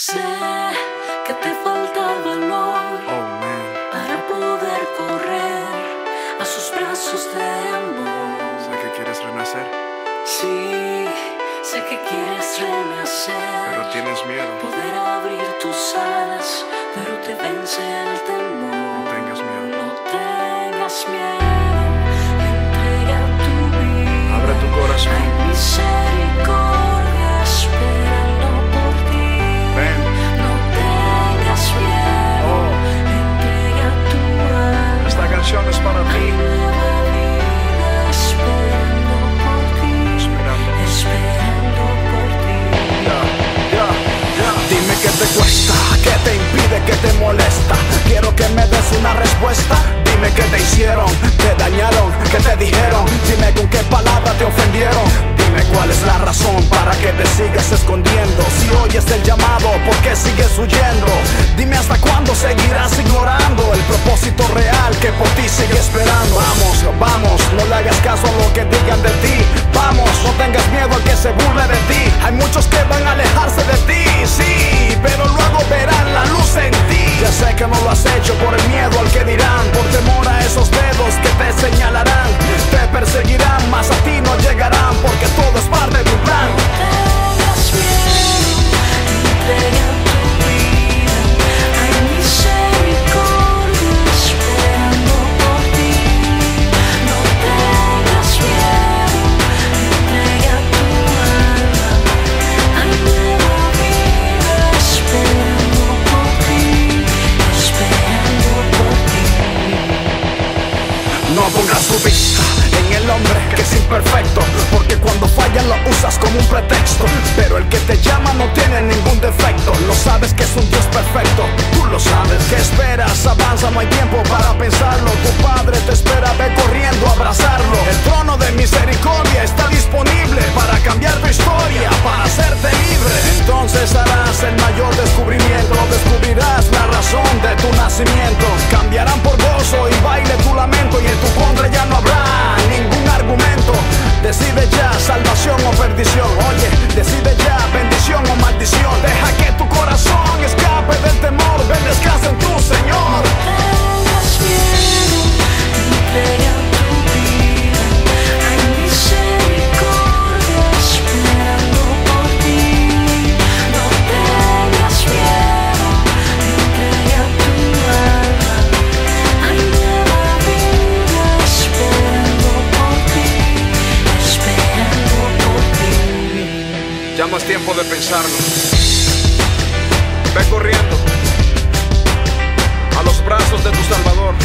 Sé que te falta valor Oh para poder correr a sus brazos de amor. sé que quieres renacer, Sí, sé que quieres renacer, pero tienes miedo. poder abrir tus alas, pero te vence el temor. No tengas miedo. No tengas miedo, qué te impide, qué te molesta. Quiero que me des una respuesta. Dime qué te hicieron, te dañaron, qué te dijeron. Dime con qué palabra te ofendieron. Dime cuál es la razón para que te sigas escondiendo. No pongas tu vista en el hombre que es imperfecto, porque cuando fallan lo usas como un pretexto. Pero el que te llama no tiene ningún defecto, lo sabes que es un Dios perfecto, tú lo sabes. ¿Qué esperas? Avanza, no hay tiempo para pensarlo. Tu padre te espera, Cambiarán por gozo y baile tu lamento y en tu contra ya no habrá ningún Ya no es tiempo de pensarlo. Ve corriendo a los brazos de tu Salvador.